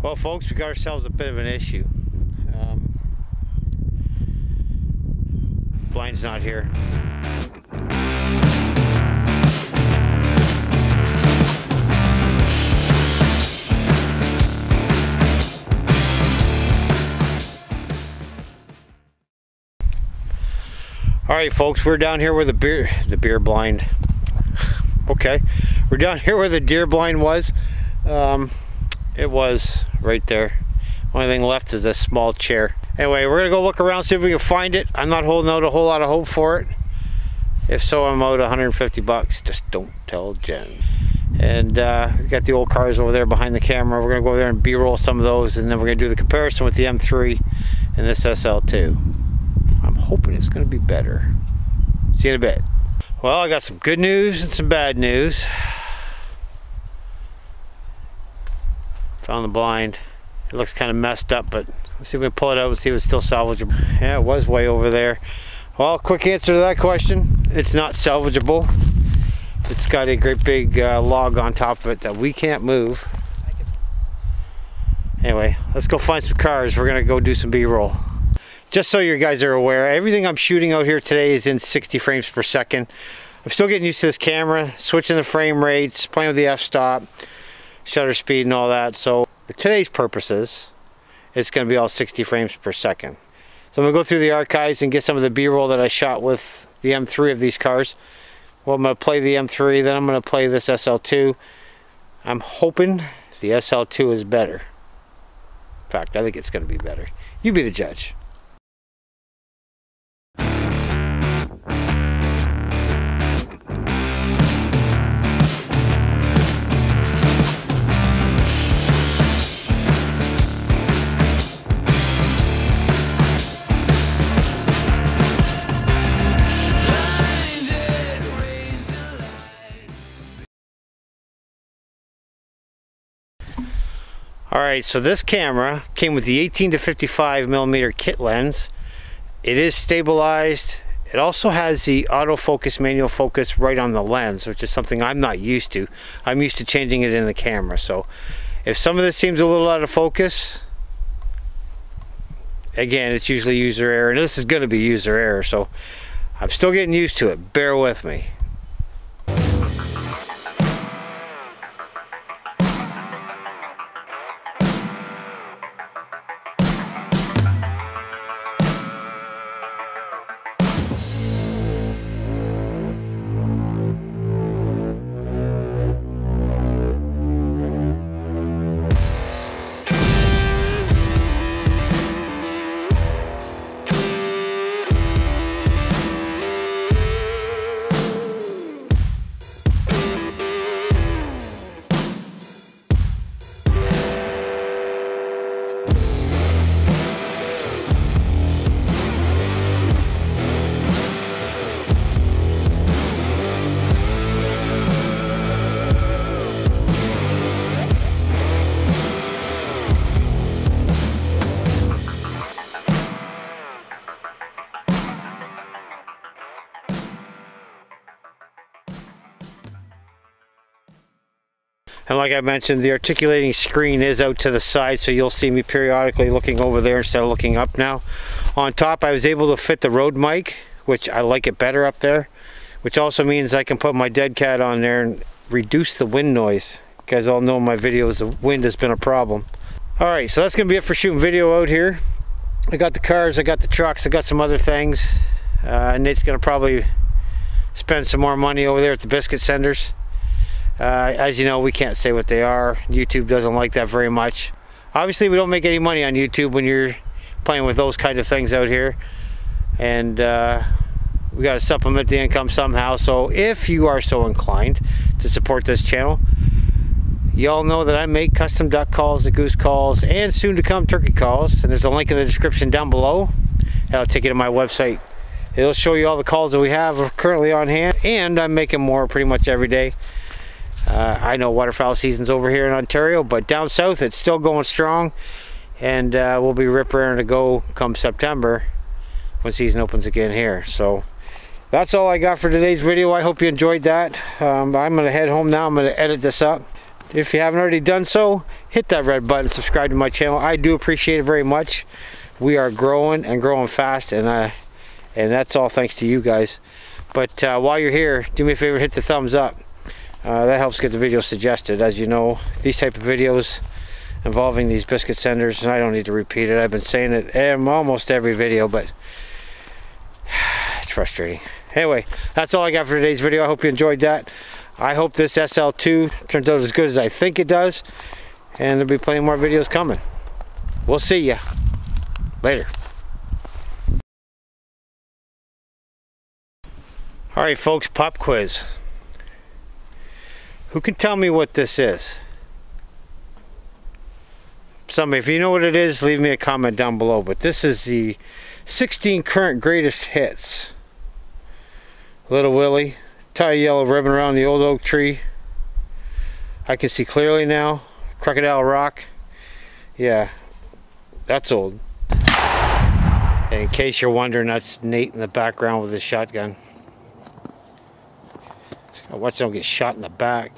Well, folks, we got ourselves a bit of an issue. Um, blind's not here. All right, folks, we're down here where the beer, the beer blind. okay, we're down here where the deer blind was. Um, it was right there. Only thing left is this small chair. Anyway, we're gonna go look around, see if we can find it. I'm not holding out a whole lot of hope for it. If so, I'm out 150 bucks. Just don't tell Jen. And uh, we got the old cars over there behind the camera. We're gonna go over there and B-roll some of those, and then we're gonna do the comparison with the M3 and this SL2. I'm hoping it's gonna be better. See you in a bit. Well, I got some good news and some bad news. Found the blind. It looks kind of messed up, but let's see if we can pull it out and see if it's still salvageable. Yeah, it was way over there. Well, quick answer to that question. It's not salvageable. It's got a great big uh, log on top of it that we can't move. Anyway, let's go find some cars. We're gonna go do some B-roll. Just so you guys are aware, everything I'm shooting out here today is in 60 frames per second. I'm still getting used to this camera, switching the frame rates, playing with the f-stop shutter speed and all that. So for today's purposes, it's going to be all 60 frames per second. So I'm going to go through the archives and get some of the B-roll that I shot with the M3 of these cars. Well, I'm going to play the M3, then I'm going to play this SL2. I'm hoping the SL2 is better. In fact, I think it's going to be better. You be the judge. Alright, so this camera came with the 18 to 55 millimeter kit lens. It is stabilized. It also has the autofocus manual focus right on the lens, which is something I'm not used to. I'm used to changing it in the camera. So if some of this seems a little out of focus, again, it's usually user error. And this is going to be user error. So I'm still getting used to it. Bear with me. And like I mentioned, the articulating screen is out to the side, so you'll see me periodically looking over there instead of looking up now. On top, I was able to fit the Rode mic, which I like it better up there, which also means I can put my dead cat on there and reduce the wind noise. You guys all know in my videos, the wind has been a problem. All right, so that's gonna be it for shooting video out here. I got the cars, I got the trucks, I got some other things. Uh, Nate's gonna probably spend some more money over there at the biscuit senders. Uh, as you know, we can't say what they are. YouTube doesn't like that very much. Obviously, we don't make any money on YouTube when you're playing with those kind of things out here. And uh, we got to supplement the income somehow. So if you are so inclined to support this channel, y'all know that I make custom duck calls, the goose calls, and soon to come turkey calls. And there's a link in the description down below. That'll take you to my website. It'll show you all the calls that we have currently on hand. And I'm making more pretty much every day. Uh, I know waterfowl season's over here in Ontario, but down south it's still going strong. And uh, we'll be rip raring to go come September when season opens again here. So that's all I got for today's video. I hope you enjoyed that. Um, I'm going to head home now. I'm going to edit this up. If you haven't already done so, hit that red button, subscribe to my channel. I do appreciate it very much. We are growing and growing fast, and uh, and that's all thanks to you guys. But uh, while you're here, do me a favor, hit the thumbs up. Uh, that helps get the video suggested. As you know, these type of videos involving these biscuit senders, and I don't need to repeat it. I've been saying it in almost every video, but it's frustrating. Anyway, that's all I got for today's video. I hope you enjoyed that. I hope this SL2 turns out as good as I think it does. And there'll be plenty more videos coming. We'll see ya. Later. Alright folks, pop quiz. Who can tell me what this is? Somebody, if you know what it is, leave me a comment down below. But this is the 16 current greatest hits. Little Willie, tie a yellow ribbon around the old oak tree. I can see clearly now. Crocodile Rock. Yeah, that's old. And in case you're wondering, that's Nate in the background with his shotgun. Watch don't get shot in the back.